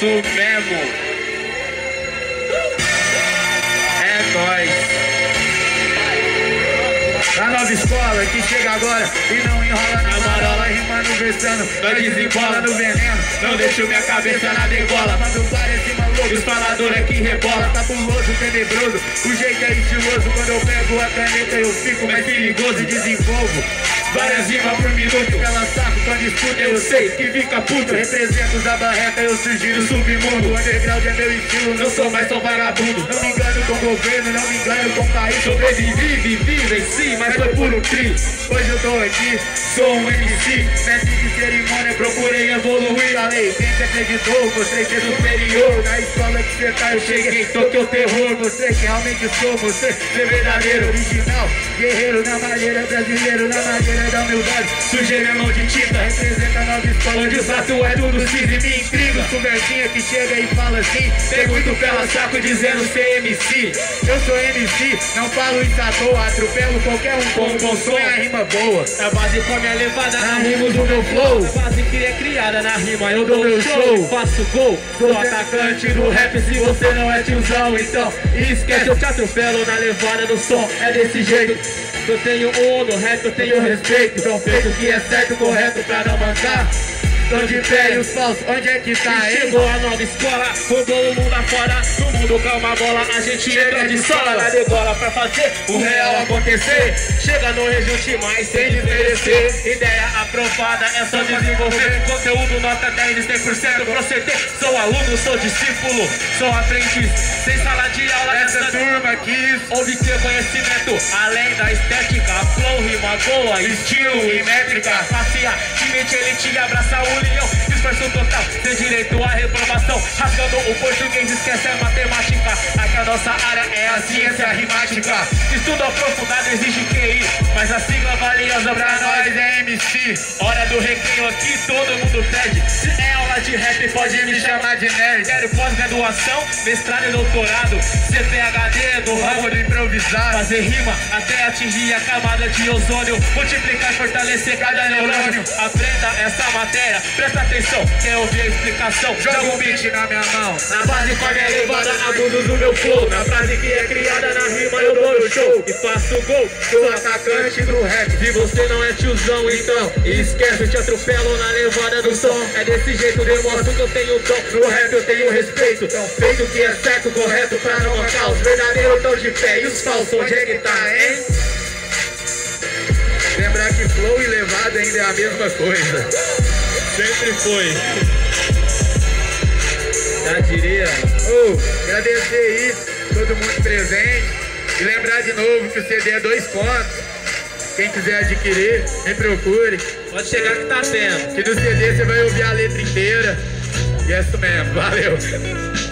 Mesmo. É nóis. A nova escola que chega agora e não enrola na marola, rimando, versando, não desembola no veneno, não deixo minha cabeça na degola, mando parece maluco, os faladores é que rebola, tabuloso, tenebroso, o jeito é estiloso, quando eu pego a caneta eu fico mais perigoso, desenvolvo. Várias rimas por minuto, escuta, eu sei que fica puto. Represento da barreta, eu sugiro submundo. Underground é meu estilo, não sou mais só vagabundo. Não me engano com governo, não me engano com país. Sobrevivi, vivi, venci, mas foi um tri. Hoje eu tô aqui, sou um MC. Mestre de cerimônia, procurei evoluir. Falei, quem te acreditou, mostrei ser superior. Na escola que você tá, eu cheguei, toquei o terror. Mostrei que realmente sou, você ser verdadeiro, original. Guerreiro na maneira, brasileiro na maneira da humildade. Sujei minha mão de tinta, representa a nova escola. Onde o sato é tudo cis e me intriga. Conversinha que chega e fala assim. Tem muito pela saco dizendo ser MC. Eu sou MC, não falo em sato, atropelo qualquer um com um bom som e a rima boa. A base com a minha levada Na rima do meu flow. A base que é criada na rima, eu dou meu show, faço gol, sou atacante do rap se você não é tiozão, então esquece, eu te atropelo na levada do som, é desse jeito. Eu tenho um, no rap eu tenho respeito, então feito o que é certo, correto pra não mancar. Tô de pé os falsos, onde é que tá, hein? Chegou a nova escola, rodou o mundo afora. No mundo calma a bola, a gente entra de sola. Na degola pra fazer o real acontecer. Chega no rejunte mais sem desmerecer. Ideia aprovada é só desenvolver. Conteúdo nota 10, 100% proceder Sou aluno, sou discípulo, sou aprendiz. Sem sala de aula Essa nessa turma quis Obter conhecimento além da estética Flow, rima boa, estilo e métrica time ele te abraça o leão Esforço total, tem direito à reprovação Rasgando o português, esquece a matemática Aqui a nossa área é a ciência rimática Estudo aprofundado exige QI Mas a sigla valiosa Pra nós Hora do recreio aqui, todo mundo pede Se é aula de rap, pode me chamar de nerd Quero pós-graduação, mestrado e doutorado CPHD do ramo Vamos improvisar. Fazer rima até atingir a camada de ozônio Multiplicar fortalecer cada neurônio Aprenda essa matéria, presta atenção Quer ouvir a explicação? Joga um beat na minha mão. Na base com a minha levada, abuso do meu flow Na frase que é criada show E faço gol, sou atacante do rap. Se você não é tiozão então. Esquece, eu te atropelo na levada do som. É desse jeito, demonstro que eu tenho tom No rap eu tenho respeito. Então feito o que é certo, correto pra não matar Os verdadeiros tão de pé e os falsos onde é que tá, hein? Lembrar que flow e levada ainda é a mesma coisa. Sempre foi. Já diria. Oh, agradecer aí todo mundo presente. E lembrar de novo que o CD é dois contos. Quem quiser adquirir, me procure. Pode chegar que tá tendo Que no CD você vai ouvir a letra inteira. E é isso mesmo, valeu.